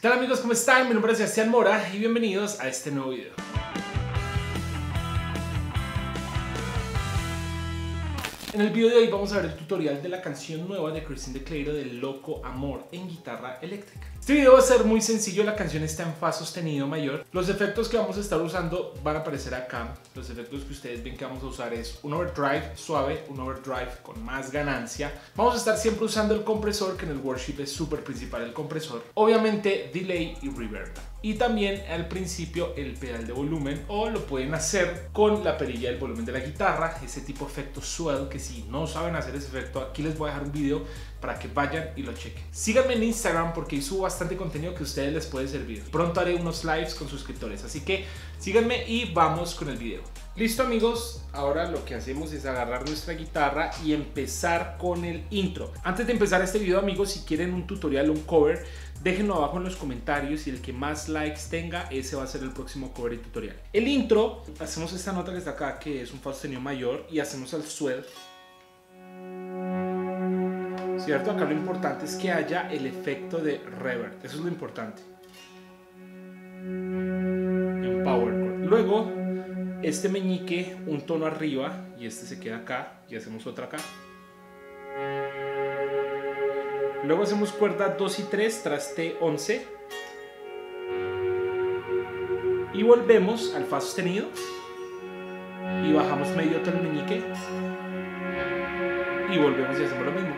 ¿Qué tal amigos? ¿Cómo están? Mi nombre es Sebastián Mora y bienvenidos a este nuevo video. En el video de hoy vamos a ver el tutorial de la canción nueva de Christine Declaro de Loco Amor en guitarra eléctrica. Este video va a ser muy sencillo, la canción está en fa sostenido mayor. Los efectos que vamos a estar usando van a aparecer acá. Los efectos que ustedes ven que vamos a usar es un overdrive suave, un overdrive con más ganancia. Vamos a estar siempre usando el compresor que en el worship es súper principal el compresor. Obviamente delay y reverb y también al principio el pedal de volumen o lo pueden hacer con la perilla del volumen de la guitarra, ese tipo de efecto swell que si no saben hacer ese efecto aquí les voy a dejar un video para que vayan y lo chequen. Síganme en Instagram porque subo bastante contenido que a ustedes les puede servir. Pronto haré unos lives con suscriptores, así que síganme y vamos con el video. Listo amigos, ahora lo que hacemos es agarrar nuestra guitarra y empezar con el intro. Antes de empezar este video amigos, si quieren un tutorial o un cover, déjenlo abajo en los comentarios y el que más likes tenga, ese va a ser el próximo cover y tutorial. El intro, hacemos esta nota que está acá, que es un fa sostenido mayor, y hacemos el swell. ¿Cierto? Acá lo importante es que haya el efecto de reverb, eso es lo importante. En power chord. Luego, este meñique un tono arriba y este se queda acá y hacemos otra acá. Luego hacemos cuerda 2 y 3, traste 11. Y volvemos al fa sostenido. Y bajamos medio tono meñique. Y volvemos y hacemos lo mismo.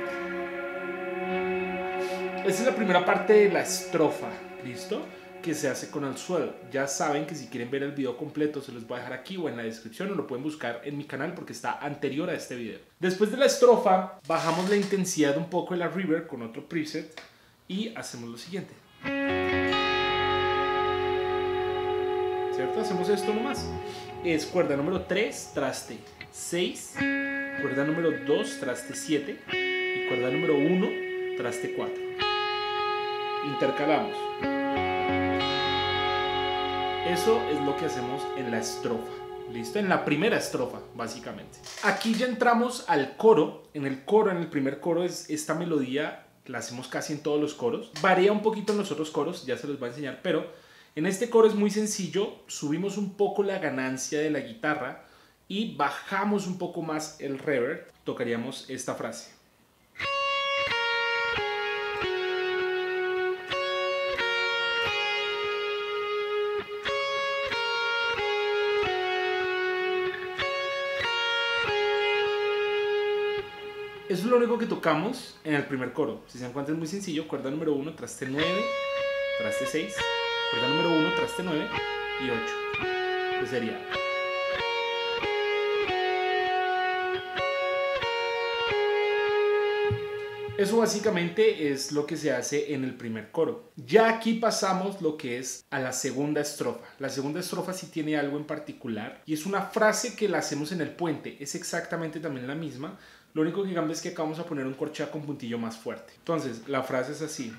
Esta es la primera parte de la estrofa. ¿Listo? Que se hace con el suelo. Ya saben que si quieren ver el video completo se los voy a dejar aquí o en la descripción o lo pueden buscar en mi canal porque está anterior a este video. Después de la estrofa bajamos la intensidad un poco de la reverb con otro preset y hacemos lo siguiente. ¿Cierto? Hacemos esto nomás. Es cuerda número 3, traste 6, cuerda número 2, traste 7 y cuerda número 1, traste 4. Intercalamos. Eso es lo que hacemos en la estrofa. ¿Listo? En la primera estrofa, básicamente. Aquí ya entramos al coro. En el coro, en el primer coro, es esta melodía, la hacemos casi en todos los coros. Varía un poquito en los otros coros, ya se los voy a enseñar, pero en este coro es muy sencillo. Subimos un poco la ganancia de la guitarra y bajamos un poco más el reverb. Tocaríamos esta frase. Es lo único que tocamos en el primer coro. Si se dan cuenta es muy sencillo. Cuerda número 1, traste 9, traste 6. Cuerda número 1, traste 9 y 8. Entonces sería... Eso básicamente es lo que se hace en el primer coro. Ya aquí pasamos lo que es a la segunda estrofa. La segunda estrofa sí tiene algo en particular y es una frase que la hacemos en el puente. Es exactamente también la misma, lo único que cambia es que acá vamos a poner un corchea con puntillo más fuerte. Entonces, la frase es así.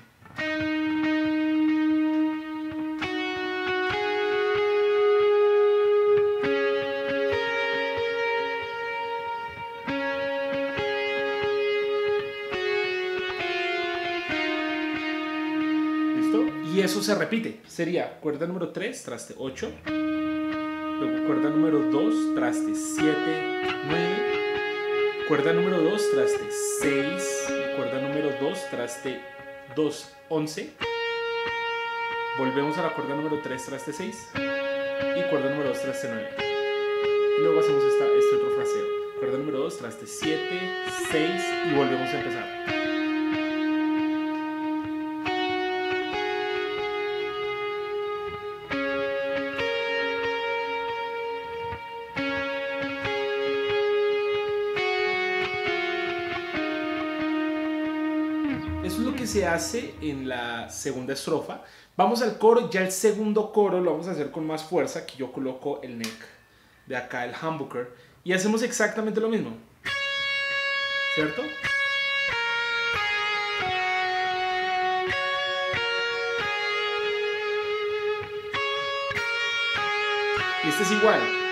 Y eso se repite. Sería cuerda número 3, traste 8. Luego cuerda número 2, traste 7, 9 cuerda número 2, traste 6, y cuerda número 2, traste 2, 11. Volvemos a la cuerda número 3, traste 6, y cuerda número 2, traste 9. Y luego hacemos esta, este otro fraseo. Cuerda número 2, traste 7, 6, y volvemos a empezar. Que se hace en la segunda estrofa. Vamos al coro, ya el segundo coro lo vamos a hacer con más fuerza. Aquí yo coloco el neck de acá, el humbucker, y hacemos exactamente lo mismo. ¿Cierto? Y este es igual.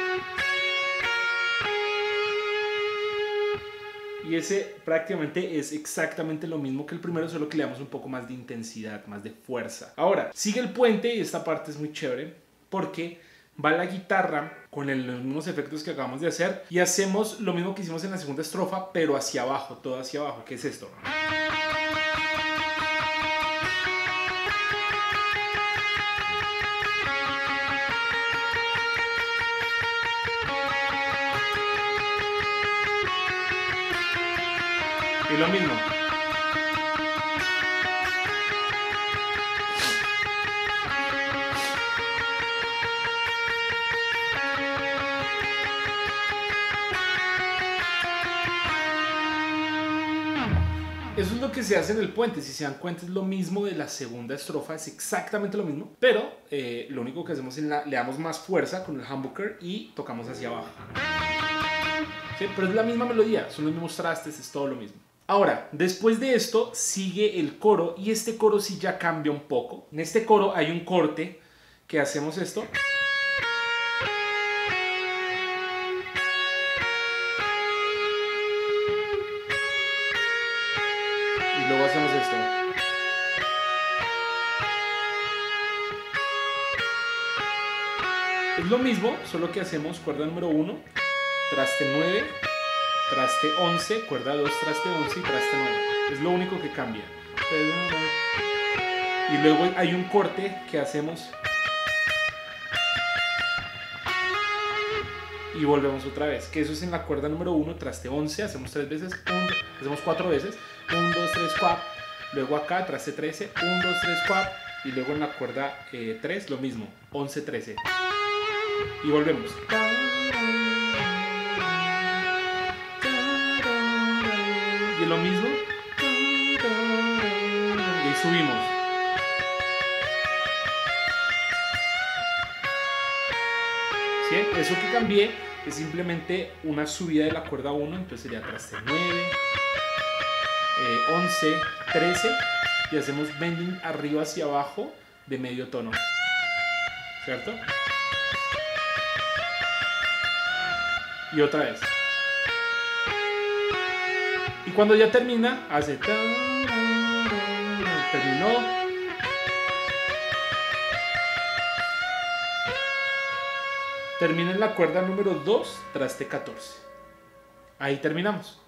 Y ese prácticamente es exactamente lo mismo que el primero, solo que le damos un poco más de intensidad, más de fuerza. Ahora, sigue el puente y esta parte es muy chévere porque va la guitarra con los mismos efectos que acabamos de hacer y hacemos lo mismo que hicimos en la segunda estrofa, pero hacia abajo, todo hacia abajo. ¿Qué es esto? Y lo mismo. Eso es lo que se hace en el puente. Si se dan cuenta, es lo mismo de la segunda estrofa, es exactamente lo mismo. Pero eh, lo único que hacemos es le damos más fuerza con el humbucker y tocamos hacia abajo. Pero es la misma melodía, son los mismos trastes, es todo lo mismo. Ahora, después de esto sigue el coro y este coro sí ya cambia un poco. En este coro hay un corte que hacemos esto. Y luego hacemos esto. Es lo mismo, solo que hacemos cuerda número 1, traste 9, traste 11, cuerda 2, traste 11 y traste 9. Es lo único que cambia. Y luego hay un corte que hacemos y volvemos otra vez. Que eso es en la cuerda número 1, traste 11, hacemos 3 veces, hacemos 4 veces, 1, 2, 3, 4. Luego acá, traste 13, 1, 2, 3, 4. Y luego en la cuerda eh, 3, lo mismo, 11, 13. Y volvemos. Lo mismo. Y subimos. ¿Sí? Eso que cambié es simplemente una subida de la cuerda 1, entonces sería traste 9, eh, 11, 13 y hacemos bending arriba hacia abajo de medio tono. ¿Cierto? Y otra vez. Y cuando ya termina, hace... Terminó. Termina en la cuerda número 2, traste 14. Ahí terminamos.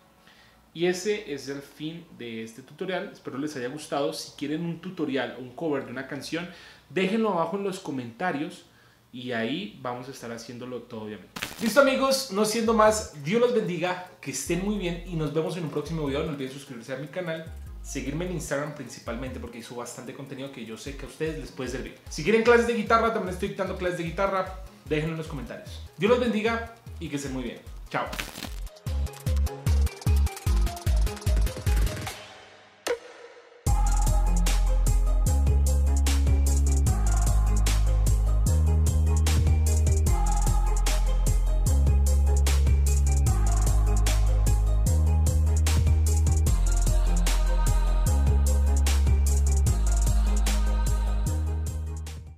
Y ese es el fin de este tutorial. Espero les haya gustado. Si quieren un tutorial o un cover de una canción, déjenlo abajo en los comentarios y ahí vamos a estar haciéndolo todo obviamente. Listo amigos, no siendo más, Dios los bendiga, que estén muy bien y nos vemos en un próximo video. No olviden suscribirse a mi canal, seguirme en Instagram principalmente porque subo bastante contenido que yo sé que a ustedes les puede servir. Si quieren clases de guitarra, también estoy dictando clases de guitarra, déjenlo en los comentarios. Dios los bendiga y que estén muy bien. Chao.